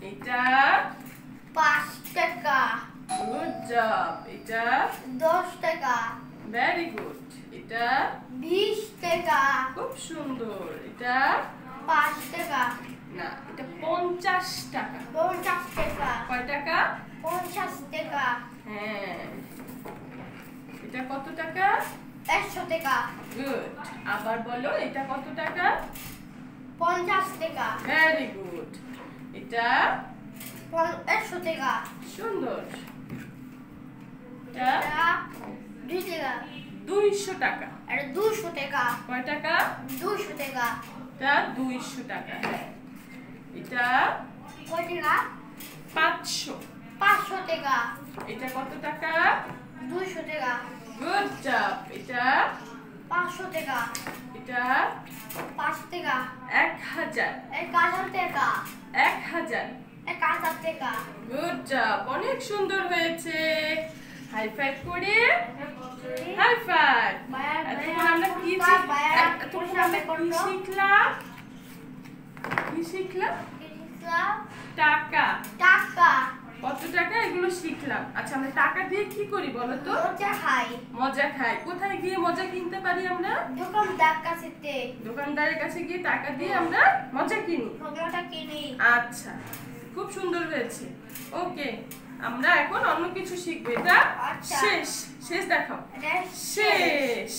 এটা পাঁচ টাকা। গুড জব এটা দশ টাকা। ভেরি গুড এটা বিশ টাকা। খুব সুন্দর। এটা পাঁচ টাকা। না এটা পঞ্চাশ টাকা। পঞ্চাশ টাকা। কয় টাকা পঞ্চাশ টাকা। হ্যাঁ। এটা কত টাকা একশো টাকা। গুড আবার বলো এটা কত টাকা পঞ্চাশ টাকা। ভেরি গুড এটা? একশো টাকা। সুন্দর। এটা? দুই টাকা। দুইশো টাকা। এটা দুশো টাকা। কয় টাকা? দুশো টাকা। এটা দুইশো টাকা। এটা? কয় টাকা? পাঁচশো। পাঁচশো টাকা। এটা কত টাকা? দুশো টাকা। Good job. এটা? পাঁচশো টাকা। এটা পাঁচ টাকা। এক হাজার। এক হাজার টাকা। এক হাজার। এক হাজার টাকা। গুড জব অনেক সুন্দর হয়েছে। হাই ফাইভ করে। হাই ফাইভ এতক্ষণ আমরা কি এতক্ষণ আমরা কি শিখলাম? কি শিখলাম টাকা টাকা কত টাকা এগুলো শিখলাম। আচ্ছা আমরা টাকা দিয়ে কি করি বলো তো? মজা খাই। মজা খাই। কোথায় গিয়ে মজা কিনতে পারি আমরা? দোকানদার কাছেতে দোকানদারের কাছে গিয়ে টাকা দিয়ে আমরা মজা কিনি। মজাটা কিনি। আচ্ছা খুব সুন্দর হয়েছে। ওকে আমরা এখন অন্য কিছু শিখব। এটা আচ্ছা। শেষ। শেষ দেখাও। শেষ।